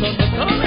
Cause the color